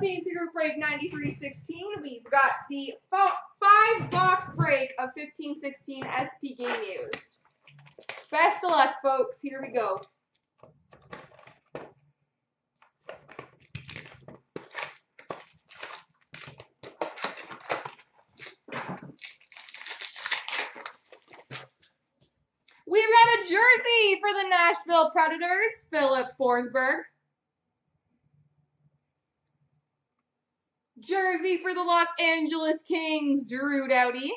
fancy group break 9316. We've got the five box break of 1516 SP game used. Best of luck, folks. Here we go. We've got a jersey for the Nashville Predators, Filip Forsberg. Jersey for the Los Angeles Kings, Drew Doughty.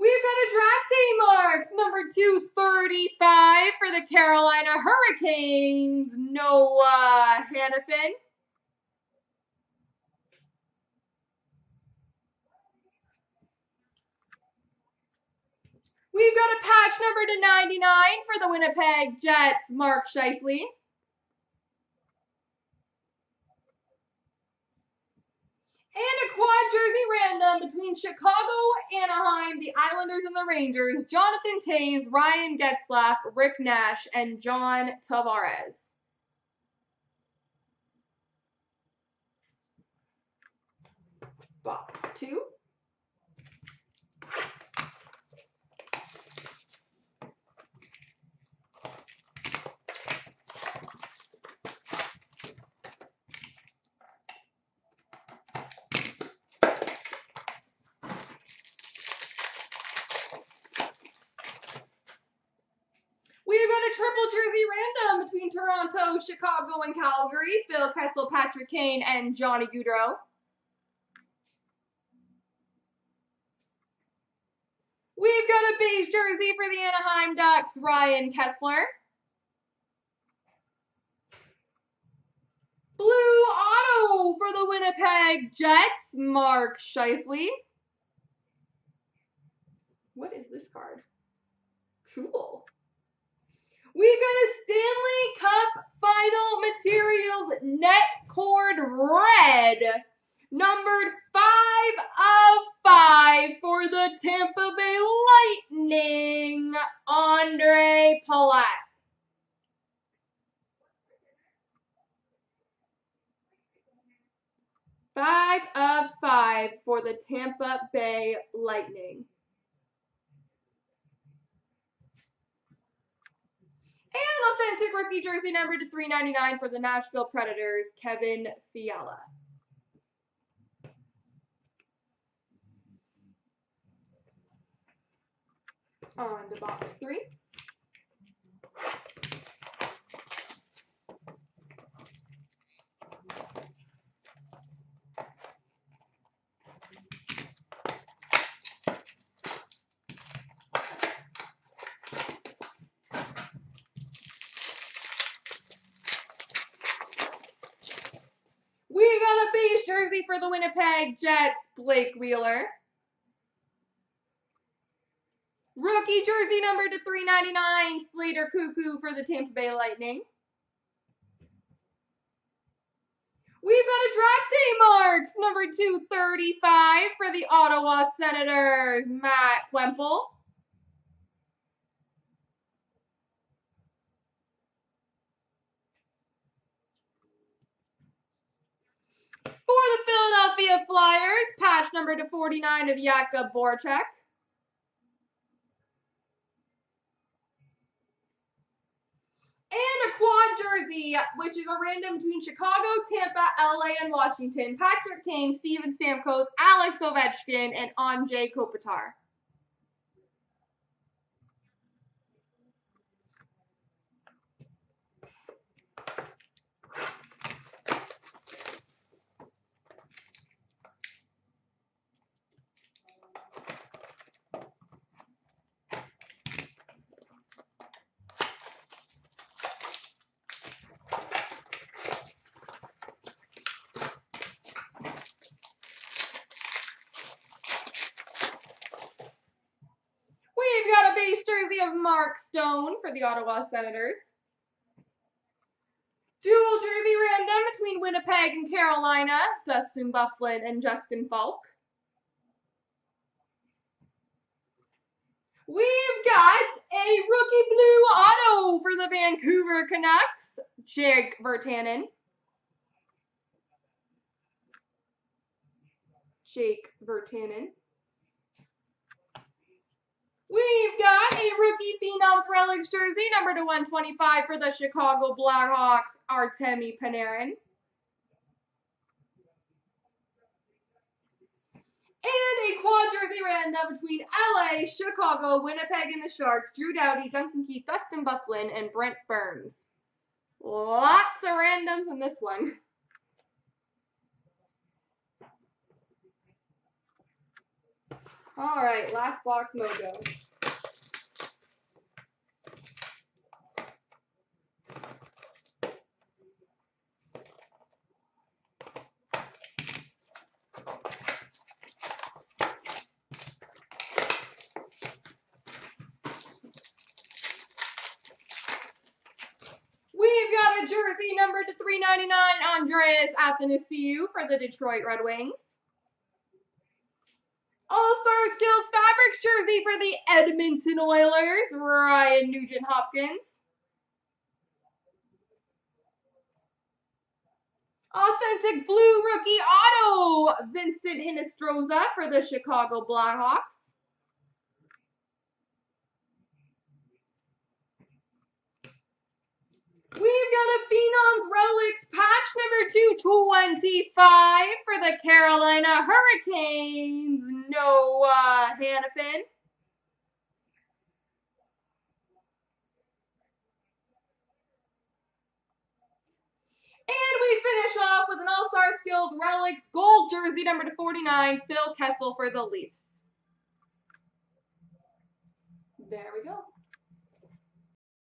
We've got a draft day marks, number 235 for the Carolina Hurricanes, Noah Hanifin. We've got a patch number to 99 for the Winnipeg Jets, Mark Scheifele. And a quad jersey random between Chicago, Anaheim, the Islanders, and the Rangers. Jonathan Toews, Ryan Getzlaf, Rick Nash, and John Tavares. Box two. We've got a triple jersey Toronto, Chicago, and Calgary. Phil Kessel, Patrick Kane, and Johnny Gaudreau. We've got a base jersey for the Anaheim Ducks, Ryan Kesler. Blue auto for the Winnipeg Jets, Mark Scheifele. What is this card? Cool. We've got a Stanley Cup Final Materials Net Cord Red, numbered 5 of 5 for the Tampa Bay Lightning, Andre Palat. Five of five for the Tampa Bay Lightning. An authentic rookie jersey number to 399 for the Nashville Predators, Kevin Fiala. On to box three. We got a base jersey for the Winnipeg Jets, Blake Wheeler. Rookie jersey number to 399, Slater Koekkoek for the Tampa Bay Lightning. We've got a draft day marks, number 235 for the Ottawa Senators, Matt Puempel. For the Philadelphia Flyers, patch number to 49 of Jakub Voracek. And a quad jersey, which is a random between Chicago, Tampa, LA, and Washington. Patrick Kane, Steven Stamkos, Alex Ovechkin, and Anze Kopitar. We've got a base jersey of Mark Stone for the Ottawa Senators. Dual jersey random between Winnipeg and Carolina, Dustin Byfuglien and Justin Faulk. We've got a rookie blue auto for the Vancouver Canucks, Jake Virtanen. Jake Virtanen. We've got a rookie Phenoms Relics jersey, number to 125 for the Chicago Blackhawks, Artemi Panarin. And a quad jersey random between LA, Chicago, Winnipeg, and the Sharks, Drew Doughty, Duncan Keith, Dustin Byfuglien, and Brent Burns. Lots of randoms in this one. All right, last box mojo. We've got a jersey number to 399, Andreas Athanasiou for the Detroit Red Wings. All-Star Jersey for the Edmonton Oilers, Ryan Nugent-Hopkins. Authentic Blue Rookie Auto, Vincent Hinostroza for the Chicago Blackhawks. We've got a Phenoms Relics patch 225 for the Carolina Hurricanes, Noah Hanifin. And we finish off with an All-Star Skills Relics gold jersey number to 49, Phil Kessel for the Leafs. There we go.